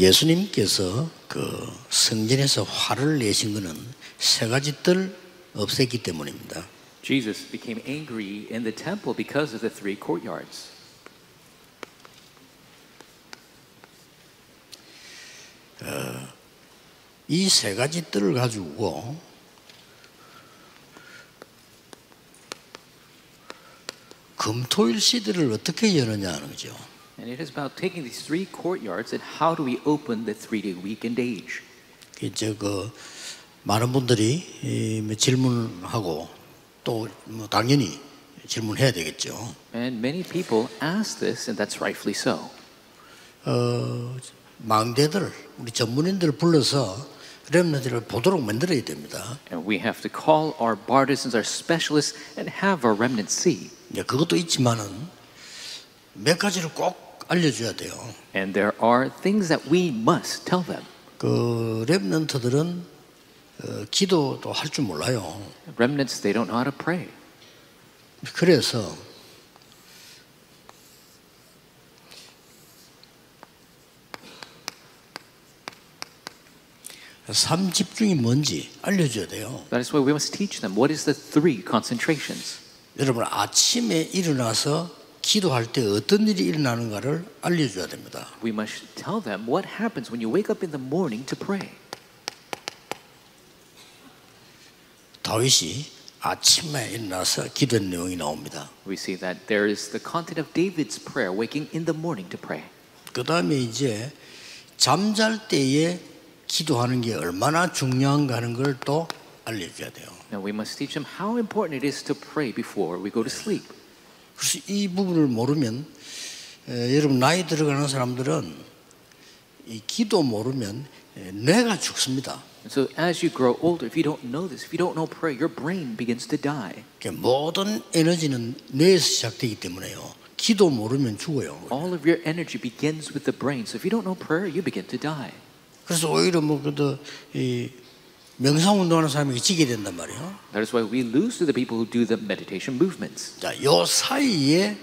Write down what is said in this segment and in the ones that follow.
예수님께서 그 성전에서 화를 내신 것은 세 가지 뜰 없앴기 때문입니다. Jesus became angry in the temple because of the three courtyards. 이세 가지 뜰을 가지고 금토일 시대를 어떻게 여느냐 하는 거죠. And it is about taking these three courtyards and how do we open the three day weekend age. 이제 그 많은 분들이 이, 뭐 질문하고 또 뭐 당연히 질문해야 되겠죠. And many people ask this, and that's rightfully so. 어, 망대들 우리 전문인들 불러서 렘너들을 보도록 만들어야 됩니다. And we have to call our partisans, our specialists, and have our remnants see. 이제 그것도 있지만은 몇 가지를 꼭 알려줘야 돼요. And there are things that we must tell them. 그 렘넌트들은 어, 기도도 할 줄 몰라요. Remnants, they don't know how to pray. 그래서 삼 집중이 뭔지 알려줘야 돼요. That is why we must teach them what is the three concentrations. 여러분 아침에 일어나서 기도할 때 어떤 일이 일어나는가를 알려줘야 됩니다. We must tell them what happens when you wake up in the morning to pray. 다윗이 아침에 일어나서 기도한 내용이 나옵니다. We see that there is the content of David's prayer, waking in the morning to pray. 그 다음에 이제 잠잘 때에 기도하는 게 얼마나 중요한가 하는 걸 또 알려줘야 돼요. Now we must teach them how important it is to pray before we go to sleep. 그래서 이 부분을 모르면 에, 여러분 나이 들어가는 사람들은 이 기도 모르면 에, 뇌가 죽습니다. So as you grow older, if you don't know this, if you don't know prayer, your brain begins to die. 그러니까 모든 에너지는 뇌에서 시작되기 때문에요. 기도 모르면 죽어요. All of your energy begins with the brain. So if you don't know prayer, you begin to die. 그래서 오히려 뭐 그래도 이 명상 운동하는 사람에게 지게 된단 말이에요. That is why we lose to the people who do the meditation movements. 자, 요 사이에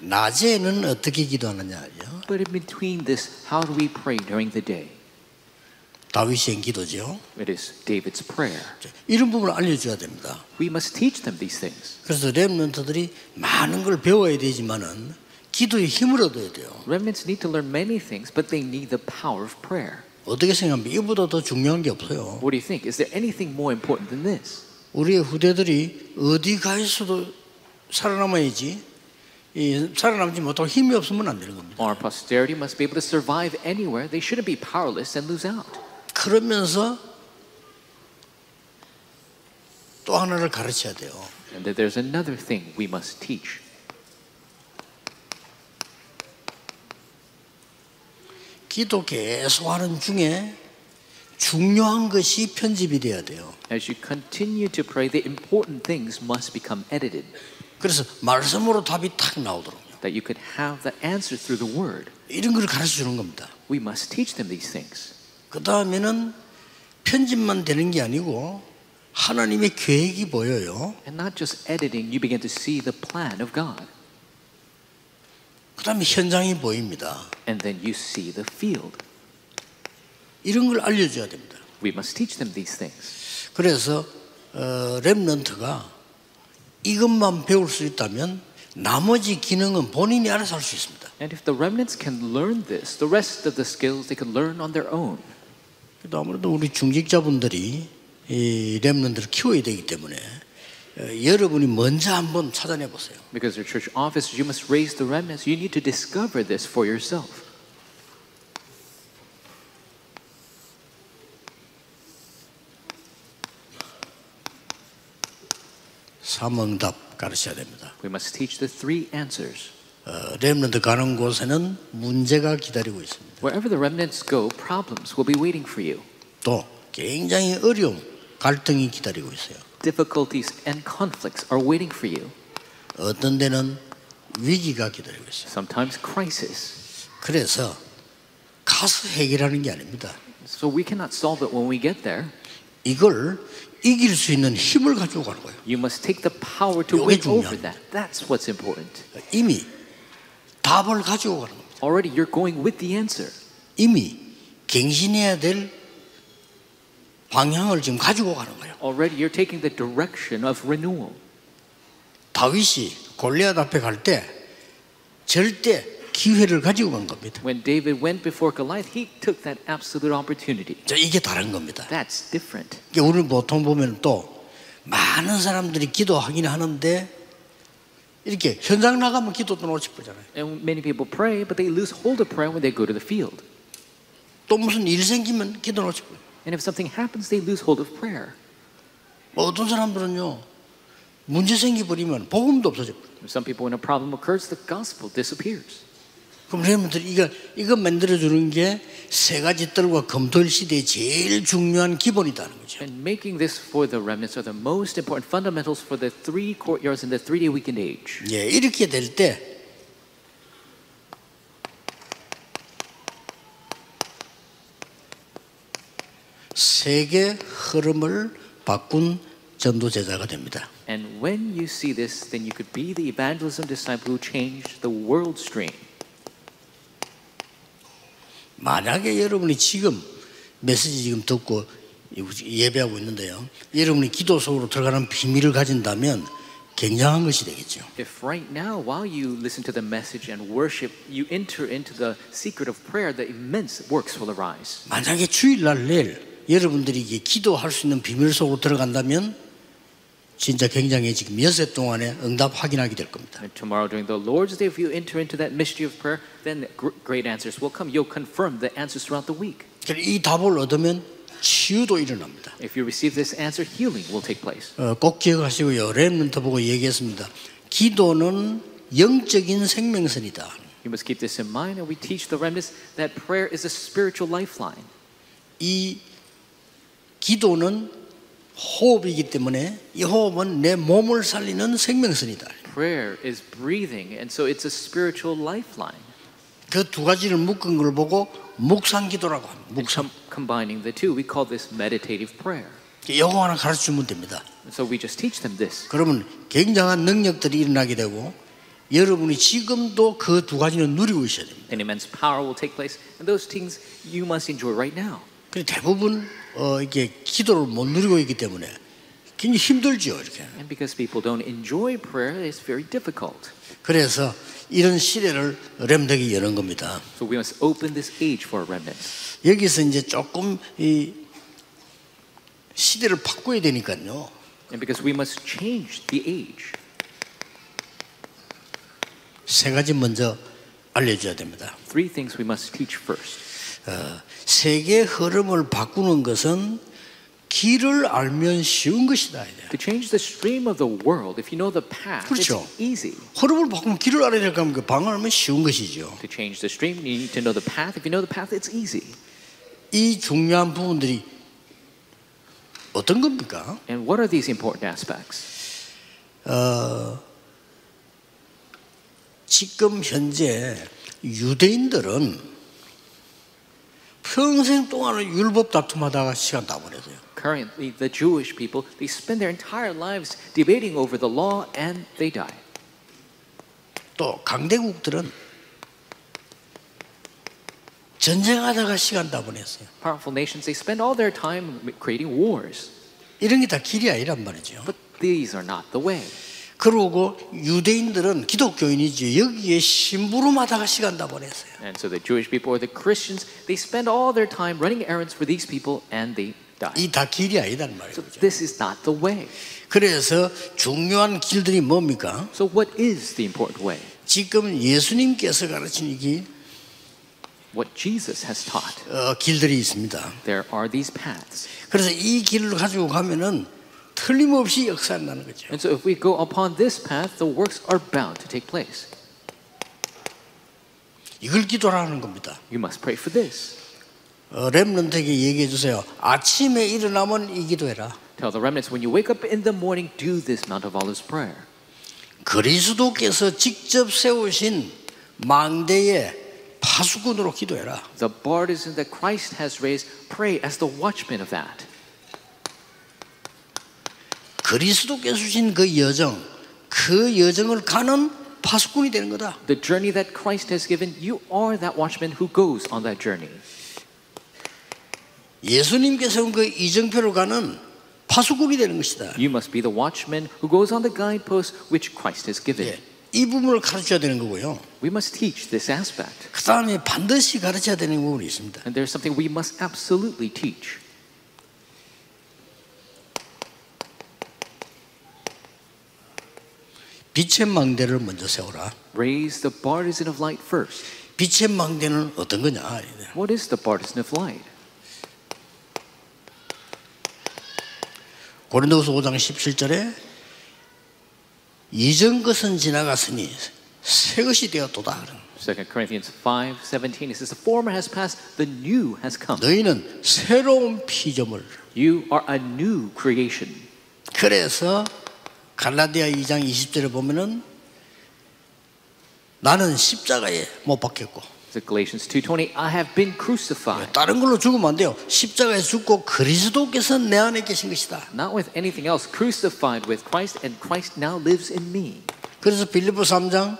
낮에는 어떻게 기도하느냐요? But in between this, how do we pray during the day? 다윗의 기도죠. It is David's prayer. 자, 이런 부분을 알려줘야 됩니다. We must teach them these things. 그래서 렘넌트들이 많은 걸 배워야 되지만은 기도에 힘을 얻어야 돼요. Remnants need to learn many things, but they need the power of prayer. 어떻게 생각합니까? 이보다 더 중요한 게 없어요. What do you think? Is there anything more important than this? 우리의 후대들이 어디 가 있어도 살아남아야지. 이 살아남지 못하고 힘이 없으면 안 되는 겁니다. Our posterity must be able to survive anywhere. They shouldn't be powerless and lose out. 그러면서 또 하나를 가르쳐야 돼요. And that there's another thing we must teach. 기도 계속 하는 중에 중요한 것이 편집이 돼야 돼요. As you continue to pray, the important things must become edited, 그래서 말씀으로 답이 탁 나오도록요. that you could have the answer through the word. 이런 걸 가르쳐 주는 겁니다. We must teach them these things. 그 다음에는 편집만 되는 게 아니고 하나님의 계획이 보여요. And not just editing, you begin to see the plan of God. 그 다음에 현장이 보입니다. And then you see the field. 이런 걸 알려줘야 됩니다. We must teach them these things. 그래서 어, 랩런트가 이것만 배울 수 있다면 나머지 기능은 본인이 알아서 할 수 있습니다. And if the remnants can learn this, the rest of the skills they can learn on their own. 아무래도 우리 중직자분들이 이 랩런트를 키워야 되기 때문에 어, 여러분이 먼저 한번 찾아내 보세요. Because your church officers, you must raise the remnants. You need to discover this for yourself. 삼응답 가르쳐야 됩니다. We must teach the three answers. 어, 랩런트 가는 곳에는 문제가 기다리고 있습니다. Wherever the remnants go, problems will be waiting for you. 또 굉장히 어려움, 갈등이 기다리고 있어요. Difficulties and conflicts are waiting for you. 어떤 데는 위기가 기다리고 있어요. Sometimes crisis. 그래서 가서 해결하는 게 아닙니다. So we cannot solve it when we get there. 이걸 이길 수 있는 힘을 가지고 가는 거예요. You must take the power to 요게 win over 중요합니다. that. That's what's important. 이미 답을 가지고 가는 겁니다. Already you're going with the answer. 이미 갱신해야 될 방향을 지금 가지고 가는 거예요. Already you're taking the direction of renewal. 다윗이 골리앗 앞에 갈 때 절대 기회를 가지고 간 겁니다. When David went before Goliath, he took that absolute opportunity. 자, 이게 다른 겁니다. That's different. 이게 우리 보통 보면 또 많은 사람들이 기도하긴 하는데 이렇게 현장 나가면 기도도 놓칠 거잖아요. And many people pray, but they lose hold of prayer when they go to the field. 또 무슨 일 생기면 기도 놓칠 거예요. And if something happens, they lose hold of prayer. 뭐 어떤 사람들은요 문제 생기버리면 복음도 없어져. Some people, when a problem occurs, the gospel disappears. 그럼 여러분들 이거 이거 만들어 주는 게 세 가지 뜰과 검토일 시대의 제일 중요한 기본이다는 거죠. And making this for the remnants are the most important fundamentals for the three courtyards in the three day weekend age. 예, 이렇게 될때 세계 흐름을 바꾼 전도 제자가 됩니다. And when you see this, then you could be the evangelism disciple who changed the world stream. 만약에 여러분이 지금 메시지 지금 듣고 예배하고 있는데요. 여러분이 기도 속으로 들어가는 비밀을 가진다면 굉장한 것이 되겠죠. If right now, while you listen to the message and worship, you enter into the secret of prayer, the immense works will arise. 만약에 주일날 내일 여러분들이 이게 기도할 수 있는 비밀 속으로 들어간다면 진짜 굉장히 지금 여세 동안에 응답 확인하게 될 겁니다. Tomorrow during the Lord's Day, if you enter into that mystery of prayer, then gr- great answers will come. You'll confirm the answers throughout the week. 이 답을 얻으면 치유도 일어납니다. If you receive this answer, healing will take place. 어, 꼭 기억하시고요. 렘넌트 보고 얘기했습니다. 기도는 영적인 생명선이다. You must keep this in mind, and we teach the remnants that prayer is a spiritual lifeline. 이 기도는 호흡이기 때문에 이 호흡은 내 몸을 살리는 생명선이다. Prayer is breathing, and so it's a spiritual lifeline. 그 두 가지를 묶은 걸 보고 묵상 기도라고 합니다. 묵상. Com- combining the two, we call this meditative prayer. 영어 하나 가르쳐 주면 됩니다. So we just teach them this. 그러면 굉장한 능력들이 일어나게 되고 여러분이 지금도 그 두 가지는 누리고 있어야 됩니다. An immense power will take place, and those things you must enjoy right now. 근데 대부분 어, 이게 기도를 못 누리고 있기 때문에 굉장히 힘들죠. 이렇게. And because people don't enjoy prayer, it's very difficult. 그래서 이런 시대를 렘덕이 여는 겁니다. So we must open this age for remnants. 여기서 이제 조금 이 시대를 바꿔야 되니까요. And because we must change the age. 세 가지 먼저 알려줘야 됩니다. Three things we must teach first. 어, 세계 흐름을 바꾸는 것은 길을 알면 쉬운 것이다. To change the stream of the world, if you know the path, 그렇죠. it's easy. 흐름을 바꾸면 길을 알아야 될까 하면 그 방을 알면 쉬운 것이죠. To change the stream, you need to know the path. If you know the path, it's easy. 이 중요한 부분들이 어떤 겁니까? And what are these important aspects? 어, 지금 현재 유대인들은 평생 동안은 율법 다툼하다가 시간 다 보내서요. Currently, the Jewish people, they spend their entire lives debating over the law and they die. 또 강대국들은 전쟁하다가 시간 다 보냈어요. Powerful nations, they spend all their time creating wars. 이런 게 다 길이 아니란 말이죠. But these are not the way. 그러고 유대인들은 기독교인이지 여기에 심부름하다가 시간 다 보냈어요. And so the Jewish people or the Christians, they spend all their time running errands for these people and they die. 이다 길이 아니단 So 말이죠. this is not the way. 그래서 중요한 길들이 뭡니까? So what is the important way? 지금 예수님께서 가르친 이 What Jesus has taught. 어, 길들이 있습니다. There are these paths. 그래서 이 길을 가지고 가면은 틀림없이 역사한다는 거죠. And so if we go upon this path, the works are bound to take place. 이걸 기도라는 겁니다. You must pray for this. 어, 렘런트에게 얘기해 주세요. 아침에 일어나면 이 기도해라. Tell the remnants when you wake up in the morning, do this Mount of Olives prayer. 그리스도께서 직접 세우신 망대의 파수꾼으로 기도해라. The partisan that Christ has raised, pray as the watchman of that. 그리스도께서 주신 그 여정, 그 여정을 가는 파수꾼이 되는 거다. The journey that Christ has given, you are that watchman who goes on that journey. 예수님께서 온그 이정표로 가는 파수꾼이 되는 것이다. You must be the watchman who goes on the guidepost which Christ has given. 예, 이 부분을 가르쳐야 되는 거고요. We must teach this aspect. 그 다음에 반드시 가르쳐야 되는 부분이 있습니다. And there's something we must absolutely teach. 빛의 망대를 먼저 세워라. Raise the partisan of light first. 빛의 망대는 어떤 거냐? What is the partisan of light? 고린도후서 5장 17절에 이전 것은 지나갔으니 새 것이 되었도다. 2 Corinthians 5:17 it says the former has passed the new has come. 너희는 새로운 피조물. You are a new creation. 그래서 갈라디아 2장 20절에 보면은 나는 십자가에 못 박혔고 Galatians 2:20 I have been crucified 다른 걸로 죽으면 안 돼요. 십자가에 죽고 그리스도께서 내 안에 계신 것이다. not with anything else crucified with Christ and Christ now lives in me. 그래서 빌립보 3장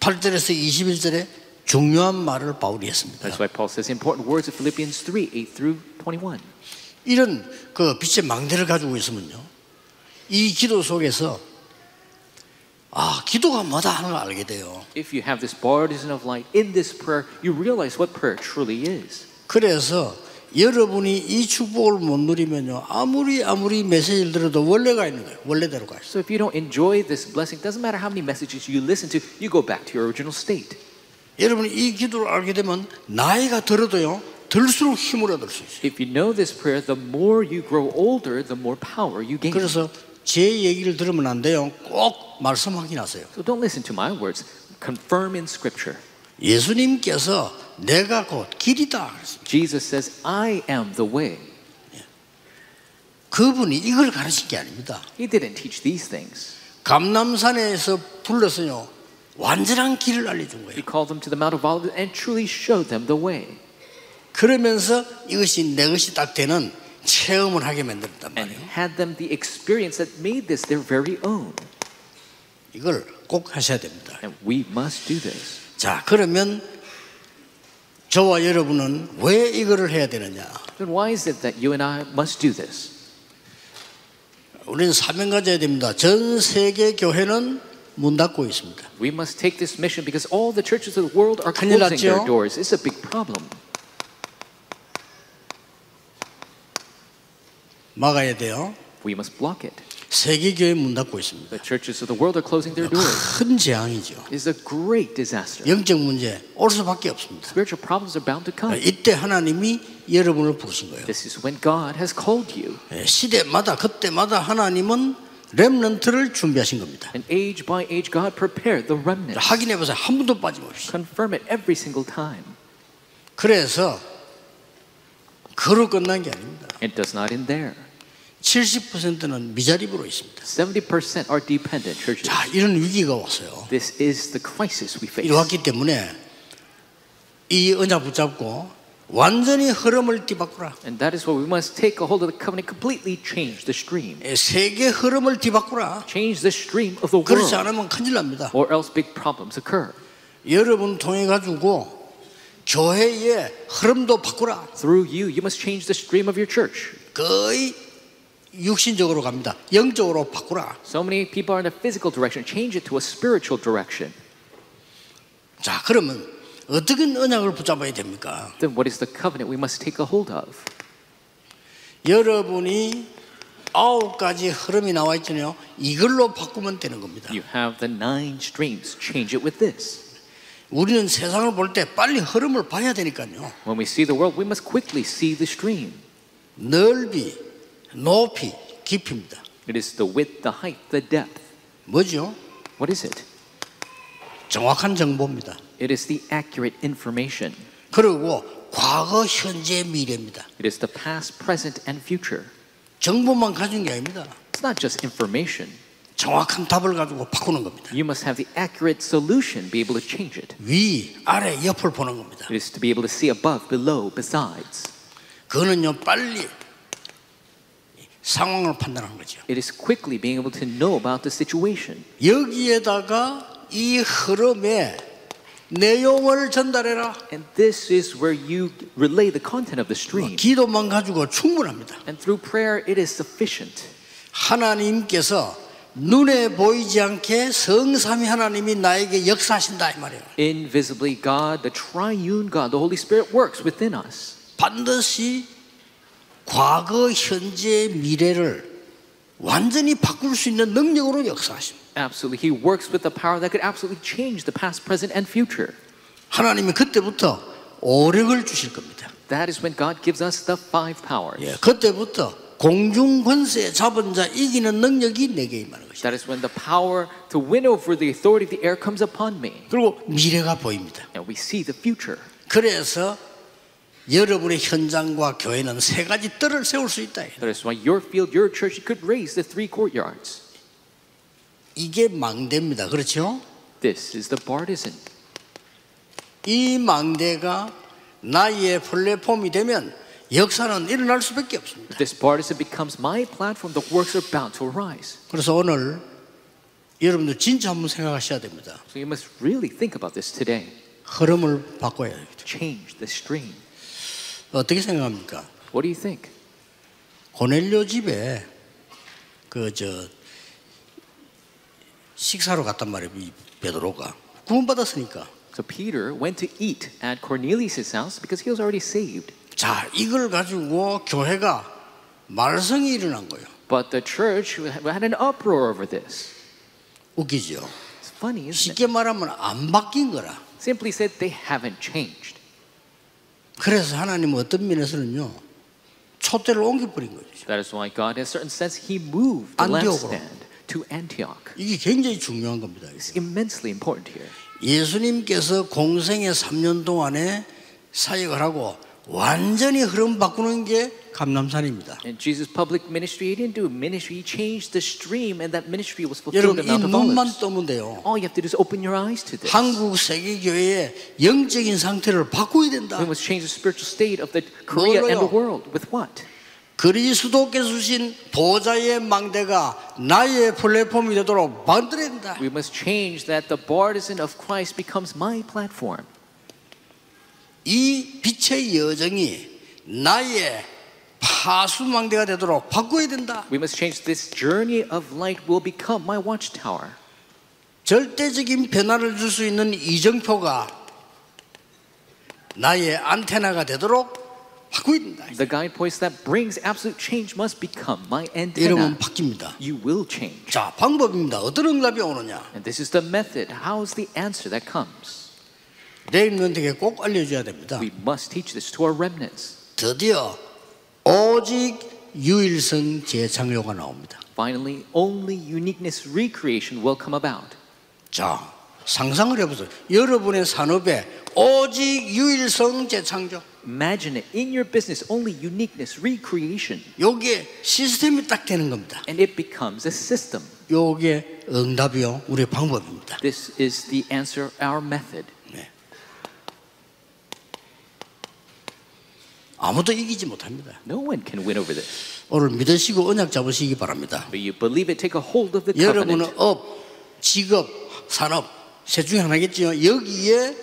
8절에서 21절에 중요한 말을 바울이 했습니다. That's why Paul says important words of Philippians 3 8 through 21. 이런 그 빛의 망대를 가지고 있으면요. 이 기도 속에서 아, 기도가 뭐다 하는 걸 알게 돼요. If you have this partisan of light in this prayer, you realize what prayer truly is. 그래서 여러분이 이 축복을 못 누리면요. 아무리 아무리 메시지를 들어도 원래가 있는 거예요. 원래대로 가요. So if you don't enjoy this blessing, doesn't matter how many messages you listen to, you go back to your original state. 여러분이 이 기도를 알게 되면 나이가 들어도요. 들수록 힘을 얻을 수 있어요. If you know this prayer, the more you grow older, the more power you gain. 그래서 제 얘기를 들으면 안 돼요. 꼭 말씀 확인하세요. So don't listen to my words. Confirm in Scripture. 예수님께서 내가 곧 길이다. Jesus says, I am the way. 그분이 이걸 가르친 게 아닙니다. He didn't teach these things. 감남산에서 불러서요. 완전한 길을 알려준 거예요. He called them to the Mount of Olives and truly showed them the way. 그러면서 이것이 내 것이 딱 되는 체험을 하게 만들었단 And 말이에요. had them the experience that made this their very own. 이걸 꼭 하셔야 됩니다. And we must do this. 자, 그러면 저와 여러분은 왜 이거를 해야 되느냐? Then why is it that you and I must do this? 우리는 사명 가져야 됩니다. 전 세계 교회는 문 닫고 있습니다. We must take this mission because all the churches of the world are closing their doors. It's a big problem. 막아야 돼요. We must block it. 세계 교회 문 닫고 있습니다. The churches of the world are closing their doors. 큰 재앙이죠. It's a great disaster. 영적 문제 올 수밖에 없습니다. Spiritual problems are bound to come. 이때 하나님이 여러분을 부르신 거예요. This is when God has called you. 예, 시대마다 그때마다 하나님은 렘넌트를 준비하신 겁니다. And age by age, God prepared the remnant. 확인해 보세요. 한 번도 빠짐없이. Confirm it every single time. 그래서 그로 끝난 게 아닙니다. It does not end there. 70%는 미자립으로 있습니다. 70% are dependent churches. 자, 이런 위기가 왔어요. This is the crisis we face. 이리 왔기 때문에 이 언약 붙잡고 완전히 흐름을 뒤바꾸라. And that is why we must take a hold of the covenant, completely change the stream. 예, 세계 흐름을 뒤바꾸라. Change the stream of the 그렇지 world, 않으면 큰일 납니다. or else big problems occur. 여러분 통해 가지고 교회의 흐름도 바꾸라. Through you, you must change the stream of your church. 거의 육신적으로 갑니다. 영적으로 바꾸라. So many people are in a physical direction. Change it to a spiritual direction. 자, 그러면 어떻게 언약을 붙잡아야 됩니까? Then what is the covenant we must take a hold of? 여러분이 아홉 가지 흐름이 나와 있잖아요. 이걸로 바꾸면 되는 겁니다. You have the nine streams. Change it with this. 우리는 세상을 볼 때 빨리 흐름을 봐야 되니까요. When we see the world, we must quickly see the stream. 넓이, 높이, 깊이입니다. It is the width, the height, the depth. 뭐죠? What is it? 정확한 정보입니다. It is the accurate information. 그리고 과거, 현재, 미래입니다. It is the past, present, and future. 정보만 가진 게 아닙니다. It's not just information. 정확한 답을 가지고 바꾸는 겁니다. You must have the accurate solution, be able to change it. 위, 아래, 옆을 보는 겁니다. It is to be able to see above, below, besides. 그거는요, 빨리 상황을 판단하는 거죠. It is quickly being able to know about the situation. 여기에다가 이 흐름에 내용을 전달해라. And this is where you relay the content of the stream. 기도만 가지고 충분합니다. And through prayer, it is sufficient. 하나님께서 눈에 보이지 않게 성삼위 하나님이 나에게 역사하신다 이 말이에요. Invisibly, God, the triune God, the Holy Spirit works within us. 반드시 과거, 현재, 미래를 완전히 바꿀 수 있는 능력으로 역사하십니다. Absolutely. He works with the power that could absolutely change the past, present, and future. 하나님이 그때부터 오력을 주실 겁니다. That is when God gives us the five powers. 예, 그때부터 공중 권세 잡은 자 이기는 능력이 내게 임하는 것이다. That is when the power to win over the authority of the air comes upon me. 그리고 미래가 보입니다. And we see the future. 그래서 여러분의 현장과 교회는 세 가지 뜰을 세울 수 있다. That is why your field, your church, could raise the three courtyards. 이게 망대입니다. 그렇죠? This is the partisan. 이 망대가 나의 플랫폼이 되면 역사는 일어날 수밖에 없습니다. This partisan becomes my platform, the works are bound to arise. 그래서 오늘 여러분들 진짜 한번 생각하셔야 됩니다. So you must really think about this today. 흐름을 바꿔야 돼요. Change the stream. 어떻게 생각합니까? What do you think? 고넬료 집에 그 저 식사로 갔단 말이에요. 이 베드로가 구원 받았으니까. So Peter went to eat at Cornelius' house because he was already saved. 자, 이걸 가지고 교회가 말썽이 일어난 거예요. But the church had an uproar over this. 웃기죠. It's funny, isn't it? 쉽게 말하면 안 바뀐 거라. Simply said they haven't changed. 그래서 하나님은 어떤 면에서는요 촛대를 옮겨버린 거죠. That is why God, in a certain sense, He moved the lampstand to Antioch. 이게 굉장히 중요한 겁니다. It's immensely important here. 예수님께서 공생의 3년 동안에 사역을 하고 완전히 흐름 바꾸는 게 감남산입니다. In Jesus' public ministry, He didn't do ministry, He changed the stream, and that ministry was fulfilled 여러분 in 이 Mount of 눈만 Olives. 뜨면 돼요. All you have to do is open your eyes to this. 한국 세계 교회의 영적인 상태를 바꿔야 된다. We must change the spiritual state of the Korea and the world. With what? 그리스도께서 주신 보좌의 망대가 나의 플랫폼이 되도록 만들어야 된다. We must change that the partisan of Christ becomes my platform. 이 빛의 여정이 나의 파수망대가 되도록 바꿔야 된다. We must change this journey of light will become my watchtower. 절대적인 변화를 줄 수 있는 이정표가 나의 안테나가 되도록 바꿔야 된다. The guidepost that brings absolute change must become my 여러분 antenna. 바뀝니다. You will change. 자, 방법입니다. 어떤 응답이 오느냐? And this is the method. How is the answer that comes? 레임런트에게 꼭 알려줘야 됩니다. We must teach this to our remnants. 드디어 오직 유일성 재창조가 나옵니다. Finally, only uniqueness recreation will come about. 자, 상상을 해보세요. 여러분의 산업에 오직 유일성 재창조. Imagine it in your business, only uniqueness recreation, 요게 시스템이 딱 되는 겁니다. and it becomes a system. 요게 응답이요. 우리의 방법입니다. This is the answer, our method. 아무도 이기지 못합니다. No one can win over this. 오늘 믿으시고 언약 잡으시기 바랍니다. But you believe it, take a hold of the 여러분은 covenant. 업, 직업, 산업 셋 중에 하나겠지요. 여기에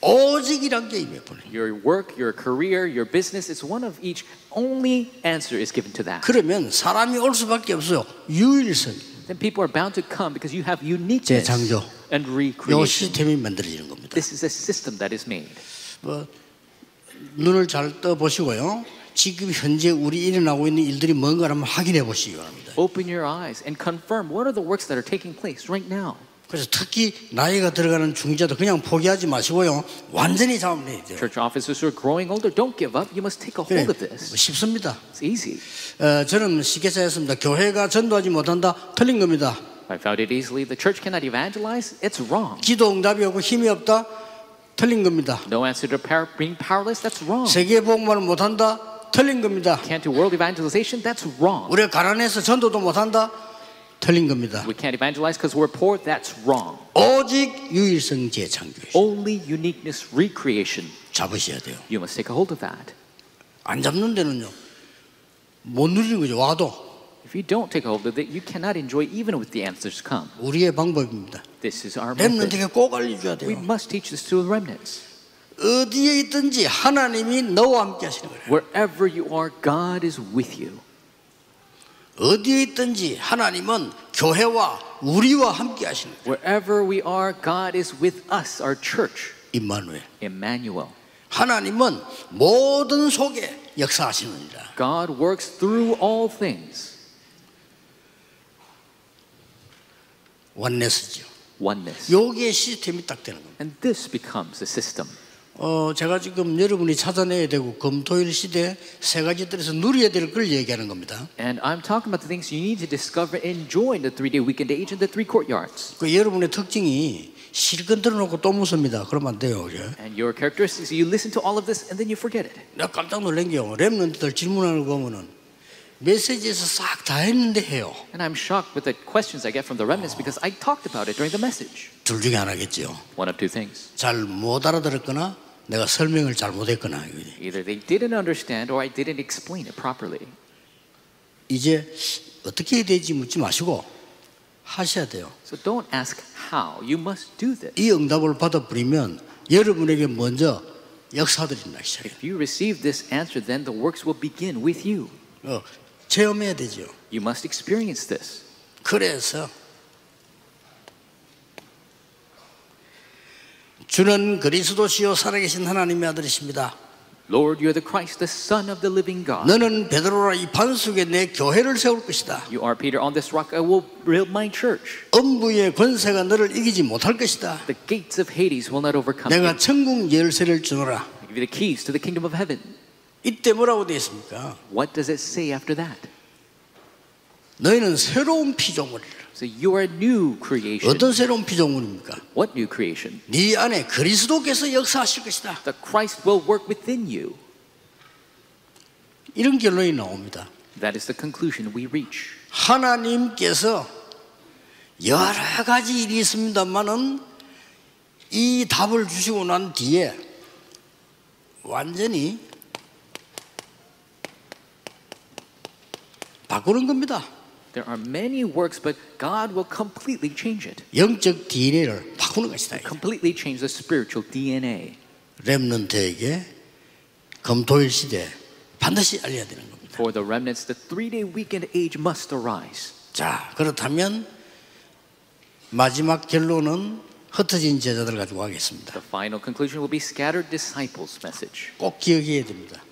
오직이란 게 임해버려요. Your work, your career, your business, it's one of each. Only answer is given to that. 그러면 사람이 올 수밖에 없어요. 유일성. Then people are bound to come because you have uniqueness 재창조. and 요 recreation. 시스템이 만들어지는 겁니다. This is a system that is made. 뭐 눈을 잘 떠 보시고요. 지금 현재 우리 일어나고 있는 일들이 뭔가 한번 확인해 보시기 바랍니다. Open your eyes and confirm what are the works that are taking place right now. 그래서 특히 나이가 들어가는 중자도 그냥 포기하지 마시고요. 완전히 잡으면 돼요. Church officers who are growing older, don't give up. You must take a hold of this. 쉽습니다. It's easy. 어, 저는 쉽게 say했습니다. 교회가 전도하지 못한다. 틀린 겁니다. I found it easily. The church cannot evangelize. It's wrong. 기도 응답이 없고 힘이 없다. 틀린 겁니다. No answer to power, being powerless. That's wrong. 세계 복음을 못한다. 틀린 겁니다. Can't do world evangelization. That's wrong. 우리가 가난해서 전도도 못한다. 틀린 겁니다. We can't evangelize because we're poor. That's wrong. 오직 유일성 재창조에 Only uniqueness recreation. 잡으셔야 돼요. You must take a hold of that. 안 잡는 데는요. 못 누리는 거죠. 와도 If you don't take a hold of it, you cannot enjoy even with the answers come. 우리의 방법입니다. This is our method. 렘넌트에게 꼭 알려줘야 We 돼요. must teach this to the remnants. 어디에 있든지 하나님이 너와 함께 하시는 거예요. Wherever you are, God is with you. 어디에 있든지 하나님은 교회와 우리와 함께 하시는 거예요. Wherever we are, God is with us, our church, 임마누엘. Emmanuel. 하나님은 모든 속에 역사하시느니라. God works through all things. 원네스죠. Oneness. 여기에 시스템이 딱 되는 겁니다. And this becomes the system. 어, 제가 지금 여러분이 찾아내야 되고 검토일 시대 세 가지 들에서 누려야 될 걸 얘기하는 겁니다. And I'm talking about the things you need to discover and enjoy in the three day weekend age and the three courtyards. 그 여러분의 특징이 실컷 들어놓고 또 묻습니다. 그러면 안 돼요. 그죠? And your characteristics, you listen to all of this and then you forget it. 내가 깜짝 놀란 게 랩런트들 질문하는 거 보면은 메시지에서 싹 다 했는데 해요. And I'm shocked with the questions I get from the remnants because I talked about it during the message. 둘 중에 하나겠죠. One of two things. 잘 못 알아들었거나 내가 설명을 잘 못했거나 이거지. Either they didn't understand or I didn't explain it properly. 이제 어떻게 해야 되지 묻지 마시고 하셔야 돼요. So don't ask how. You must do this. 이 응답을 받아버리면 여러분에게 먼저 역사들이 나기 시작해요. If you receive this answer, then the works will begin with you. 어, 체험해야 되죠. You must experience this. 그래서 주는 그리스도시요 살아계신 하나님의 아들이십니다. Lord, you're the Christ, the Son of the living God. 너는 베드로라 이 반석에 내 교회를 세울 것이다. You are Peter. On this rock I will build my church. 엄부의 권세가 너를 이기지 못할 것이다. The gates of Hades will not overcome you. 내가 천국 열쇠를 주노라. I give you the keys to the kingdom of heaven. 이때 뭐라고 되어 있습니까? What does it say after that? 너희는 새로운 피조물이라. So you are new creation. 어떤 새로운 피조물입니까? What new creation? 네 안에 그리스도께서 역사하실 것이다. The Christ will work within you. 이런 결론이 나옵니다. That is the conclusion we reach. 하나님께서 여러 가지 일이 있습니다만은 이 답을 주시고 난 뒤에 완전히 바꾸는 겁니다. There are many works, but God will completely change it. 영적 DNA를 바꾸는 것이다. Completely change the spiritual DNA. 렘넌트에게 검토일 시대 반드시 알려야 되는 겁니다. For the remnants, the three day weekend age must arise. 자, 그렇다면 마지막 결론은 흩어진 제자들 가지고 하겠습니다. The final conclusion will be scattered disciples message. 꼭 기억해야 됩니다.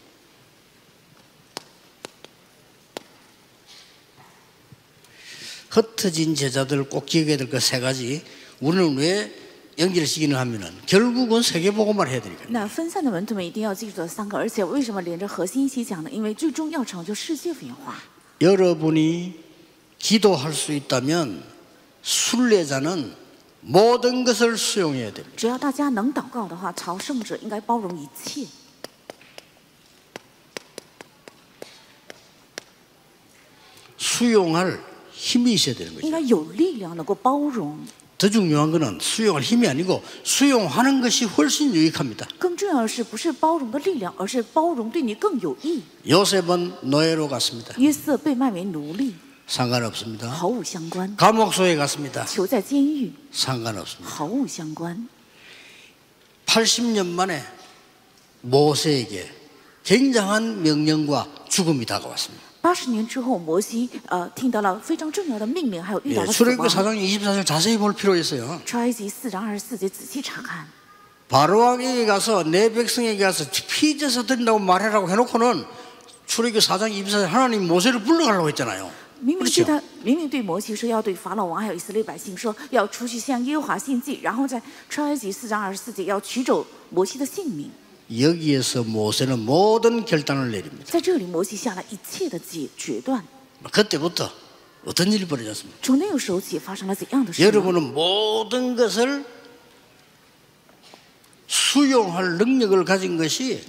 흩어진 제자들 꼭 기억해야 될 것 세 가지. 우리는 왜 연결시키는 하면은 결국은 세계보고만 해야 되니까. 那分散的门徒们一定要记住这三个，而且为什么连着核心一起讲呢？因为最终要成就世界文化。 여러분이 기도할 수 있다면 순례자는 모든 것을 수용해야 됩니다. 只要大家能祷告的话，朝圣者应该包容一切， 수용할 힘이 있어야 되는 거죠. 더 중요한 거는 수용할 힘이 아니고 수용하는 것이 훨씬 유익합니다. 요셉은 노예로 갔습니다. 상관없습니다. 감옥소에 갔습니다. 상관없습니다. 80년 만에 모세에게 굉장한 명령과 죽음이 다가왔습니다. 八十年之后，摩西呃听到了非常重要的命令，还有遇到 예, 了死 출애굽 亡。 4장 24절 자세히 볼 필요 있어요. 出埃及四章二十四节仔细查看。 바로왕에게 가서 내 백성에게 가서 피져서 드린다고 말해라고 해놓고는 출애굽 4장 24절 하나님 모세를 불러가려고 했잖아요. 明明对 그렇죠? 他，明明对摩西说要对法老王还有以色列百姓说要出去向耶和华献祭，然后在出埃及四章二十四节要取走摩西的性命。 여기에서 모세는 모든 결단을 내립니다. 在这里，摩西下了一切的决决断。 그때부터 어떤 일이 벌어졌습니까? 从那个时候起，发生了怎样的事呢？ 여러분은 모든 것을 수용할 능력을 가진 것이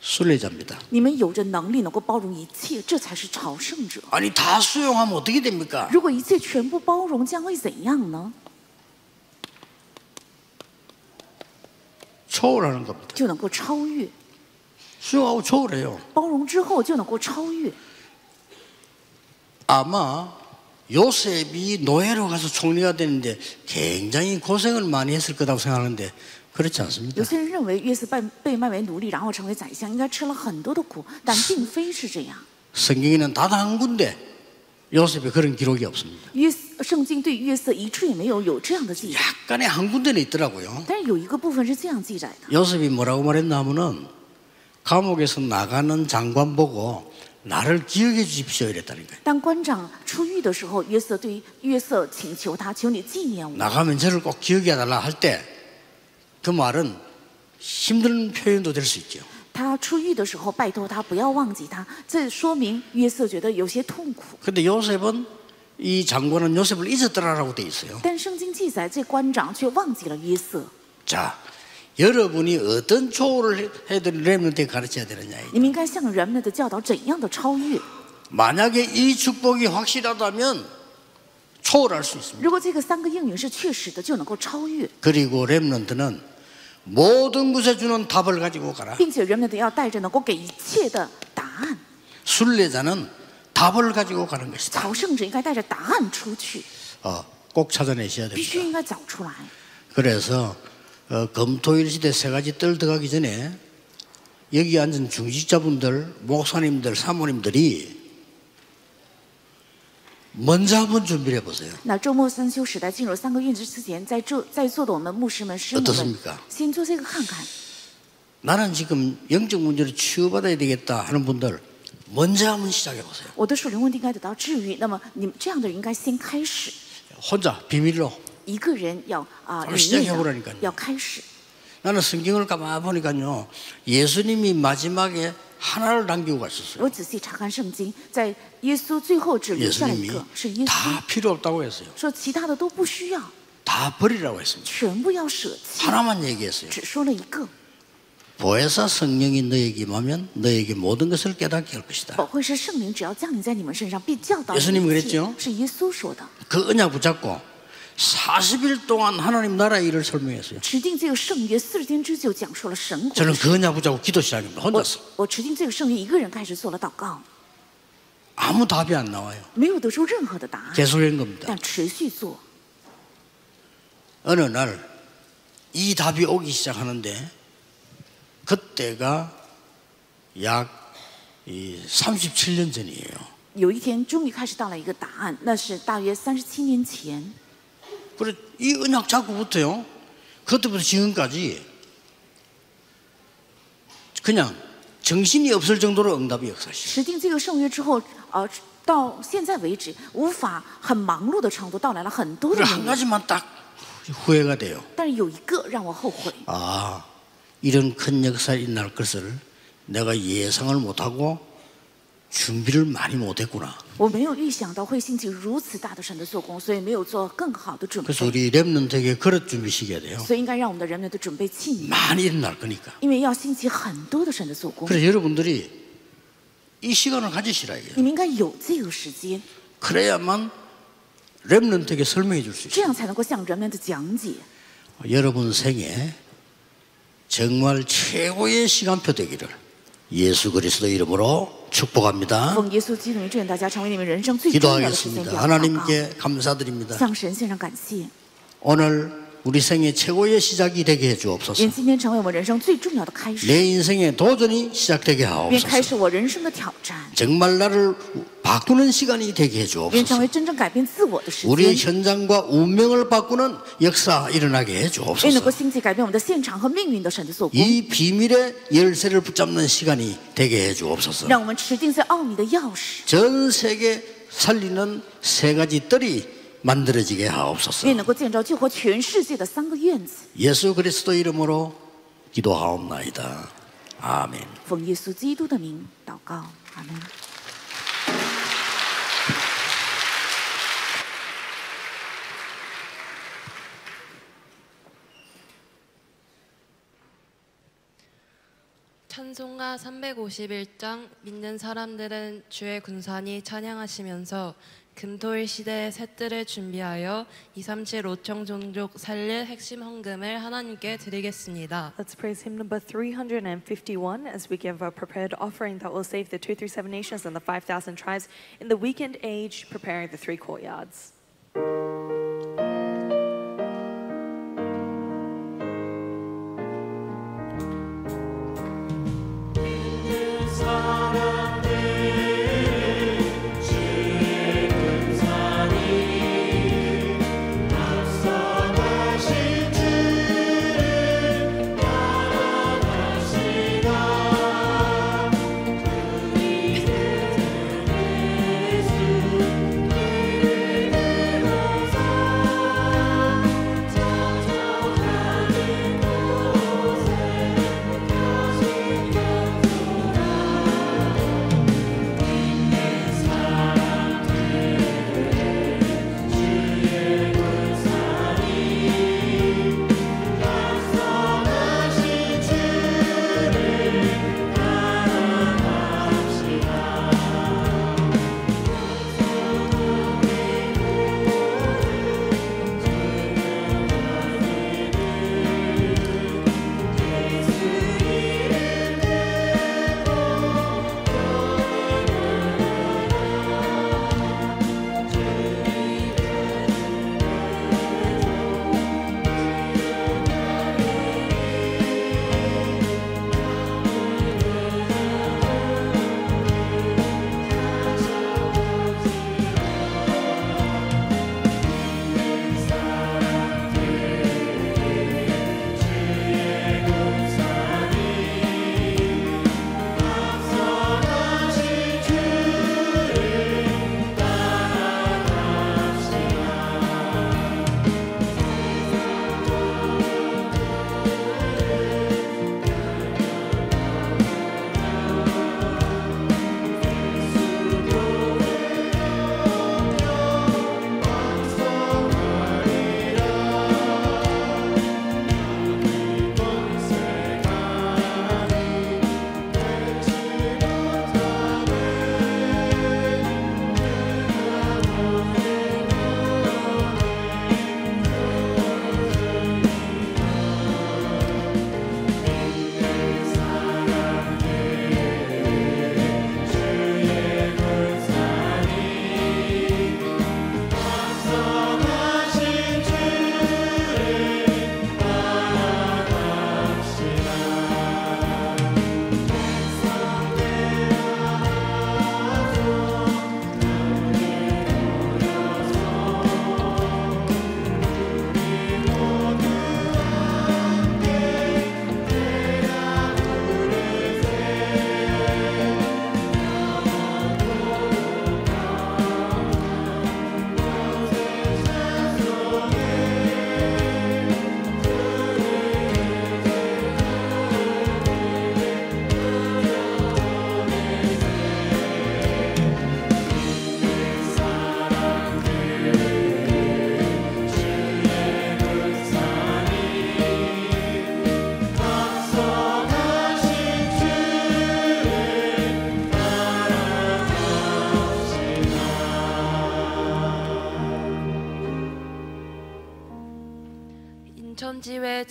순례자입니다. 你们有着能力能够包容一切，这才是朝圣者。 아니 다 수용하면 어떻게 됩니까? 如果一切全部包容，将会怎样呢？ 초월하는 겁니다. 就能够超越， 수용하고 초월해요. 包容之后就能够超越。 아마 요셉이 노예로 가서 총리가 되는데 굉장히 고생을 많이 했을 거라고 생각하는데 그렇지 않습니다. 有些人认为约瑟被被卖为奴隶，然后成为宰相，应该吃了很多的苦，但并非是这样。 성경에는 단 한 군데 요셉의 그런 기록이 없습니다. 约瑟圣经对约瑟一处也没有有这样的记载， 약간의 한 군데는 있더라고요. 但是有一个部分是这样记载的： 요셉이 뭐라고 말했나 하면은 감옥에서 나가는 장관 보고 나를 기억해 주십시오 이랬다는 거예요. 当官长出狱的时候，约瑟对约瑟请求他：“求你纪念我。 나가면 저를 꼭 기억해 달라 할 때 그 말은 힘든 표현도 될 수 있죠. ” 他出狱的时候，拜托他不要忘记他，这说明约瑟觉得有些痛苦。 근데 요셉은 이 장관은 요셉을 잊었더라라고 돼 있어요. 但圣经记载，这官长却忘记了约瑟。 자, 여러분이 어떤 초월을 해드릴 렘런트에 가르쳐야 되느냐. 你们应该向人们的教导怎样的超越。 만약에 이 축복이 확실하다면 초월할 수 있습니다. 如果这个三个应允是确实的，就能够超越， 그리고 렘런트는 모든 것에 주는 답을 가지고 가라. 并且人们的要带着能够给一切的答案。 순례자는 답을 가지고 가는 것이다. 朝圣者应该带着答案出去， 어, 꼭 찾아내셔야 必须 됩니다. 应该找出来。 그래서 어, 검토일 시대 세 가지 뜰 들어가기 전에 여기 앉은 중직자분들, 목사님들, 사모님들이 먼저 한번 준비를 해보세요. 那周末三休时代进入三个月之前，在这在座的我们牧师们、师母 어떻습 们 니까 ，先做这个看看。 나는 지금 영적 문제로 치유받아야 되겠다 하는 분들 먼저 한번 시작해 보세요. 我的属灵问题应该得到治愈，那么你们这样的人应该先开始， 혼자 비밀로 一个人要啊， 바로 里 시작해 面 보라니까요 要要开始。 나는 성경을 가만 보니까요 예수님이 마지막에 하나를 남기고 가셨어요. 我仔细查看圣经，在耶稣最后只留下了一 예수님이 个，是耶稣 다 필요 없다고 했어요. 说其他的都不需要， 다 버리라고 했습니다. 全部要舍弃， 하나만 얘기했어요. 只说了一个。 보혜사 성령이 너에게 임하면 너에게 모든 것을 깨닫게 할 것이다. 保惠师圣灵只要降临在你们身上，必教导 예수님이 你 그랬 一切 죠 。是耶稣说的。 그 언약 붙잡고 40일 동안 하나님 나라 일을 설명했어요. 持定这个圣约四十天之久，讲述了神国 저는 的事。 그 언약 붙잡고 기도 시작합니다. 我 혼자서 我持定这个圣约，一个人开始做了祷告， 아무 답이 안 나와요. 没有得出任何的答案， 계속한 겁니다. 但持续做。 어느 날 이 답이 오기 시작하는데 그때가 약 37년 전이에요. 有一天，终于开始到了一个答案，那是大约三十七年前。 그래 이 언약 잡고부터요. 그때부터 지금까지 그냥 정신이 없을 정도로 응답이 역사시. 持定这个圣约之后，呃，到现在为止，无法很忙碌的程度，到来了很多的 그래 한 人， 가지만 딱 후회가 돼요. 但是有一个让我后悔。 아 이런 큰 역사가 일어날 것을 내가 예상을 못하고 준비를 많이 못했구나. 我没有预想到会兴起如此大的神的做工，所以没有做更好的准备。 그래서 우리 랩런트에게 그릇 준비시켜야 돼요. 所以应该让我们的人们都准备器皿， 많이 일어날 거니까. 因为要兴起很多的神的做工。 그래서 여러분들이 이 시간을 가지시라 이게. 你们应该有这个时间， 그래야만 랩런트에게 설명해 줄 수 这 있어요. 样才能够向人们的讲解。 여러분 생에 정말 최고의 시간표 되기를 예수 그리스도 이름으로 축복합니다. 기도하겠습니다. 하나님께 감사드립니다. 오늘 우리 생애 최고의 시작이 되게 해 주옵소서. 내 인생의 도전이 시작되게 하옵소서. 정말 나를 바꾸는 시간이 되게 해 주옵소서. 우리의 현장과 운명을 바꾸는 역사 일어나게 해 주옵소서. 이 비밀의 열쇠를 붙잡는 시간이 되게 해 주옵소서. 전 세계 살리는 세 가지 뜰이 만들어지게 하옵소서. 愿能够建造救活全世界的三个院子。 예수 그리스도 이름으로 기도하옵나이다. 아멘. 奉耶稣基督的名祷告，阿门。 찬송가 351장 믿는 사람들은 주의 군산이 찬양하시면서 금토일 시대의 셋들을 준비하여 237 5청 종족 살릴 핵심 헌금을 하나님께 드리겠습니다. Let's praise hymn number 351 as we give a prepared offering that will save the 237 nations and the 5,000 tribes in the weekend age, preparing the three courtyards.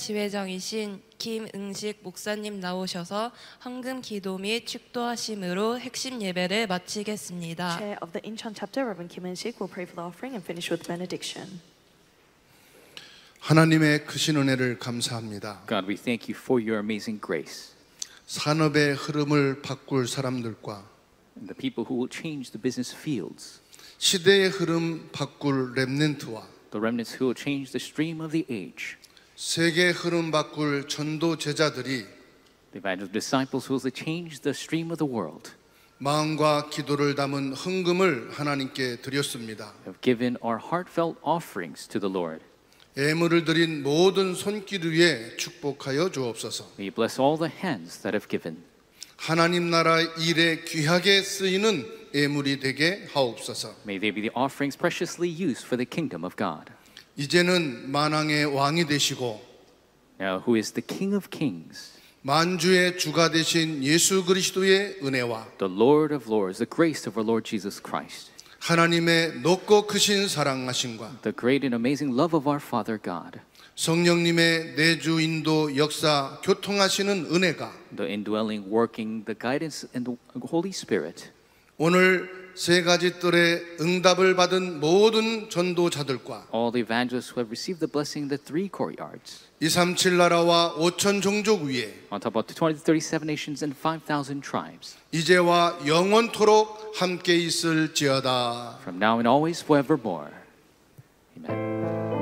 지회 지회장이신 김응식 목사님 나오셔서 헌금 기도 및 축도하심으로 핵심 예배를 마치겠습니다. Chair of the Incheon chapter, Reverend Kim In-sik, will pray for the offering and finish with benediction. 하나님의 크신 은혜를 감사합니다. God, we thank you for your amazing grace 산업의 흐름을 바꿀 사람들과 and the people who will change the business fields, 시대의 흐름 바꿀 렘넨트와 the remnants who will change the stream of the age, 세계 흐름 바꿀 전도 제자들이 the evangelical disciples who will change the stream of the world. 마음과 기도를 담은 헌금을 하나님께 드렸습니다. Have given our heartfelt offerings to the Lord. 예물을 드린 모든 손길 위에 축복하여 주옵소서. May you bless all the hands that have given. 하나님 나라 일에 귀하게 쓰이는 예물이 되게 하옵소서. May they be the offerings preciously used for the kingdom of God. 이제는 만왕의 왕이 되시고 Now, who is the King of kings, 만주의 주가 되신 예수 그리스도의 은혜와 the Lord of lords, the grace of our Lord Jesus Christ, 하나님의 높고 크신 사랑하심과 the great and amazing love of our Father God, 성령님의 내주 인도 역사 교통하시는 은혜가 the indwelling, working, the guidance, and the Holy Spirit 오늘 세 가지 뜰의 응답을 받은 모든 전도자들과 all the evangelists who have received the blessing in the three courtyards, 237 나라와 5천 종족 위에 on top of the 20 37 nations and 5,000 tribes, 이제와 영원토록 함께 있을지어다. from now and always, forevermore. Amen.